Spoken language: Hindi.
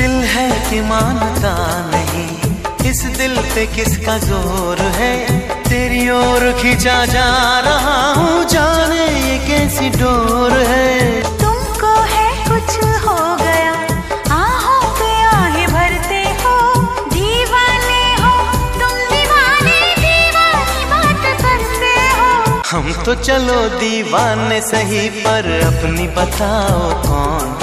दिल है कि मानता नहीं। इस दिल पे किसका ज़ोर है? तेरी ओर खींचा जा रहा हूँ जाने ये कैसी डोर है? तुमको है कुछ हो गया आहों पे आहे भरते हो। दीवाने हो तुम दीवाने दीवानी बात करते हो। हम तो चलो दीवाने सही पर अपनी बताओ कौन